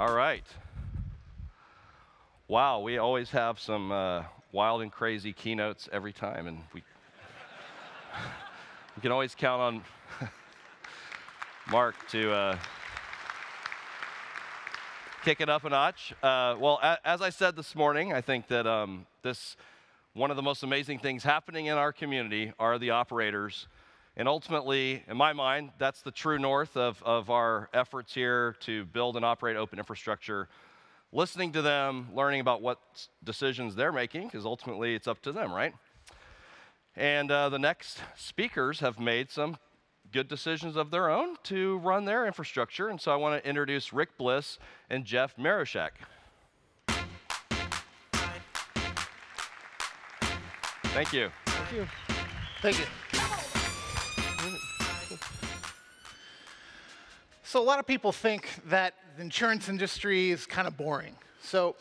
All right. Wow, we always have some uh, wild and crazy keynotes every time, and we, we can always count on Mark to uh, kick it up a notch. Uh, well, a- as I said this morning, I think that um, this one of the most amazing things happening in our community are the operators. And ultimately, in my mind, that's the true north of, of our efforts here to build and operate open infrastructure. Listening to them, learning about what decisions they're making, because ultimately it's up to them, right? And uh, the next speakers have made some good decisions of their own to run their infrastructure. And so I want to introduce Rick Bliss and Jeff Maruschek. Thank you. Thank you. Thank you. So a lot of people think that the insurance industry is kind of boring. So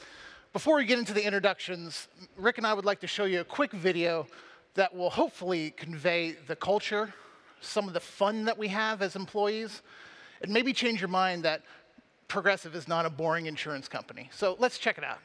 before we get into the introductions, Rick and I would like to show you a quick video that will hopefully convey the culture, some of the fun that we have as employees, and maybe change your mind that Progressive is not a boring insurance company. So let's check it out.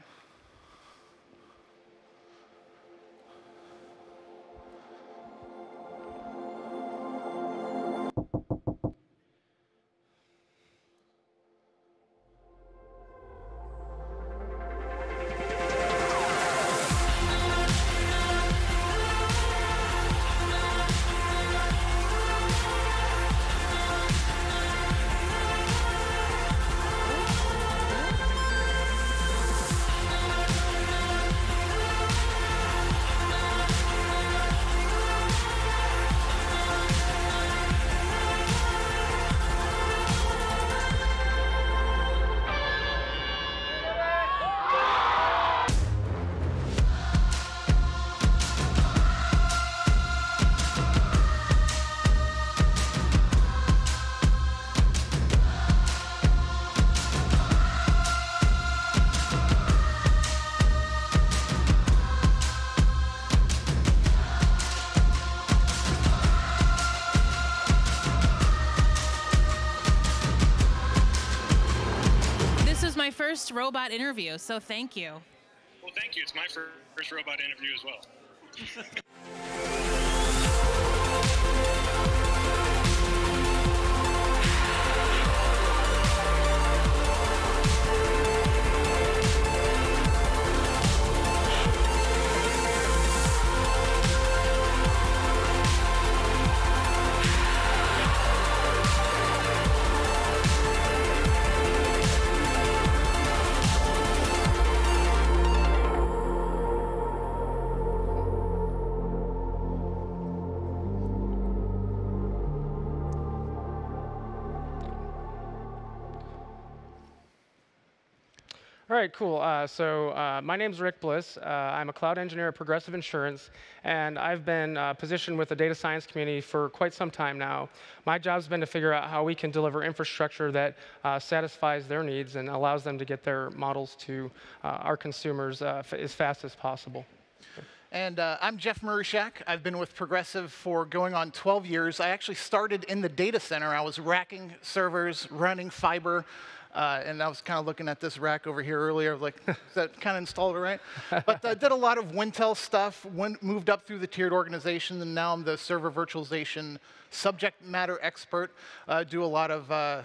My first robot interview, so thank you. Well, thank you. It's my fir- first robot interview as well. All right, cool. Uh, so uh, my name's Rick Bliss. Uh, I'm a cloud engineer at Progressive Insurance, and I've been uh, positioned with the data science community for quite some time now. My job's been to figure out how we can deliver infrastructure that uh, satisfies their needs and allows them to get their models to uh, our consumers as fast as possible. And uh, I'm Jeff Maruschek. I've been with Progressive for going on 12 years. I actually started in the data center. I was racking servers, running fiber, uh, and I was kind of looking at this rack over here earlier, like, is that kind of installed right? But I did a lot of Wintel stuff, went, moved up through the tiered organization, and now I'm the server virtualization subject matter expert. Uh, do a lot of uh,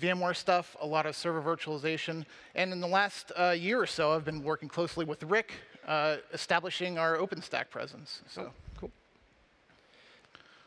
VMware stuff, a lot of server virtualization. And in the last uh, year or so, I've been working closely with Rick, uh, establishing our OpenStack presence. So. Cool.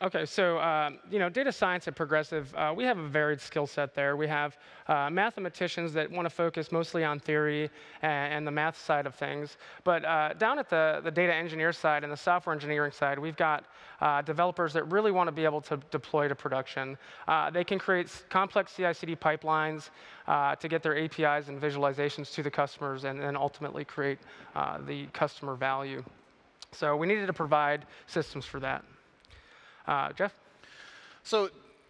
Okay, so um, you know, data science at Progressive, uh, we have a varied skill set there. We have uh, mathematicians that want to focus mostly on theory and, and the math side of things. But uh, down at the, the data engineer side and the software engineering side, we've got uh, developers that really want to be able to deploy to production. Uh, they can create complex CI/CD pipelines uh, to get their APIs and visualizations to the customers, and then ultimately create the customer value. So we needed to provide systems for that. Uh, Jeff? So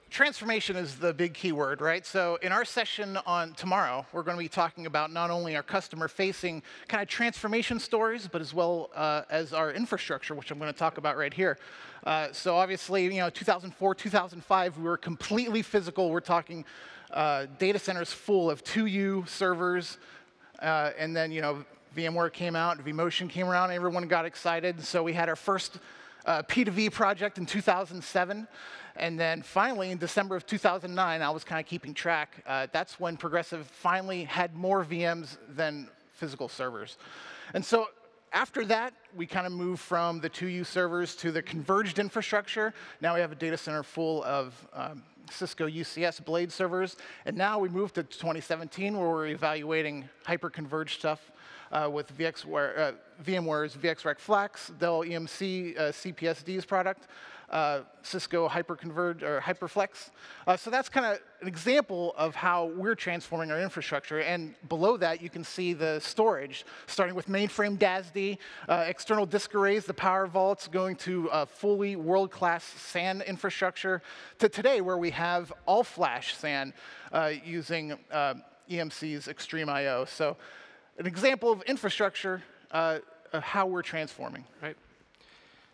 transformation is the big keyword, right? So in our session on tomorrow, we're going to be talking about not only our customer-facing kind of transformation stories, but as well uh, as our infrastructure, which I'm going to talk about right here. Uh, so obviously, you know, 2004, 2005, we were completely physical. We're talking uh, data centers full of 2U servers, uh, and then you know VMware came out, vMotion came around, everyone got excited. So we had our first uh, P2V project in 2007. And then finally, in December of 2009, I was kind of keeping track. Uh, that's when Progressive finally had more VMs than physical servers. And so after that, we kind of moved from the 2U servers to the converged infrastructure. Now we have a data center full of um, Cisco UCS Blade servers. And now we moved to 2017, where we're evaluating hyper-converged stuff uh, with VXWare, uh, VMware's VxRack Flex, Dell EMC uh, CPSD's product uh, Cisco Hyperconverge or HyperFlex. Uh, so that's kind of an example of how we're transforming our infrastructure. And below that, you can see the storage, starting with mainframe DASD, external disk arrays, the power vaults, going to fully world-class SAN infrastructure, to today where we have all-flash SAN using EMC's XtremIO. So an example of infrastructure, uh, of how we're transforming. Right.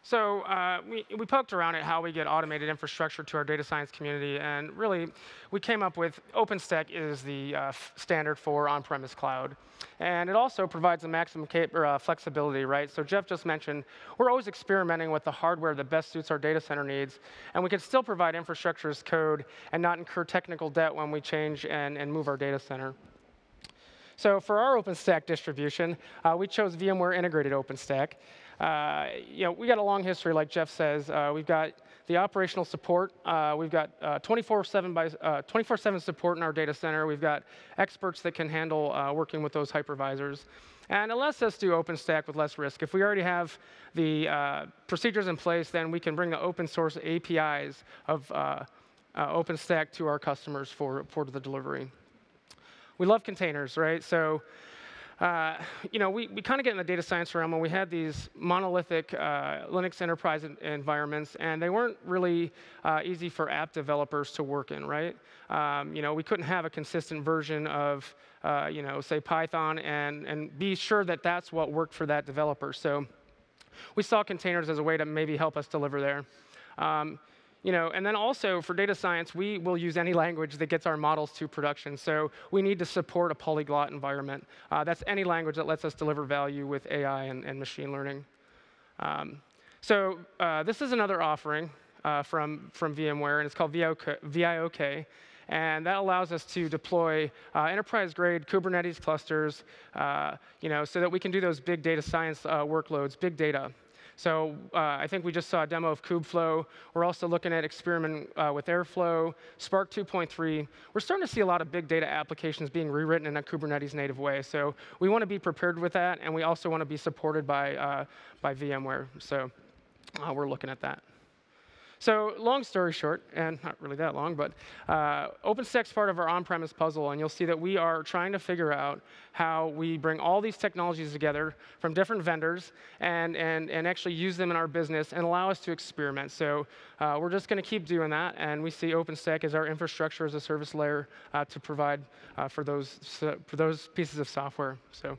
So uh, we, we poked around at how we get automated infrastructure to our data science community, and really, we came up with OpenStack is the uh, standard for on-premise cloud. And it also provides a maximum uh, flexibility, right? So Jeff just mentioned, we're always experimenting with the hardware that best suits our data center needs, and we can still provide infrastructure as code and not incur technical debt when we change and, and move our data center. So for our OpenStack distribution, uh, we chose VMware Integrated OpenStack. Uh, you know, we got a long history, like Jeff says. Uh, we've got the operational support. Uh, we've got 24/7 by 24/7 support in our data center. We've got experts that can handle working with those hypervisors. And it lets us do OpenStack with less risk. If we already have the uh, procedures in place, then we can bring the open source APIs of uh, uh, OpenStack to our customers for, for the delivery. We love containers, right? So uh, you know, we, we kind of get in the data science realm and we had these monolithic uh, Linux enterprise environments, and they weren't really uh, easy for app developers to work in, right? Um, you know, we couldn't have a consistent version of, uh, you know, say Python and, and be sure that that's what worked for that developer. So we saw containers as a way to maybe help us deliver there. Um, you know, and then also for data science, we will use any language that gets our models to production. So we need to support a polyglot environment. Uh, that's any language that lets us deliver value with AI and, and machine learning. Um, so uh, this is another offering uh, from, from VMware, and it's called VIOK. And that allows us to deploy uh, enterprise-grade Kubernetes clusters, uh, you know, so that we can do those big data science uh, workloads, big data. So uh, I think we just saw a demo of Kubeflow. We're also looking at experiment uh, with Airflow, Spark 2.3. We're starting to see a lot of big data applications being rewritten in a Kubernetes native way. So we want to be prepared with that, and we also want to be supported by, uh, by VMware. So uh, we're looking at that. So long story short, and not really that long, but uh, OpenStack's part of our on-premise puzzle, and you'll see that we are trying to figure out how we bring all these technologies together from different vendors and, and, and actually use them in our business and allow us to experiment. So uh, we're just going to keep doing that, and we see OpenStack as our infrastructure as a service layer uh, to provide uh, for, those, for those pieces of software. So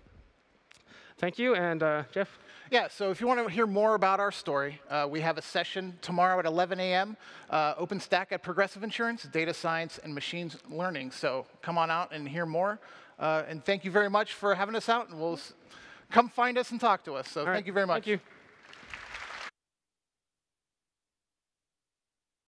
thank you, and uh, Jeff? Yeah, so if you want to hear more about our story, uh, we have a session tomorrow at 11 a.m. Uh, OpenStack at Progressive Insurance, data science and machine learning. So come on out and hear more. Uh, and thank you very much for having us out, and we'll come find us and talk to us. So thank you very much. Thank you.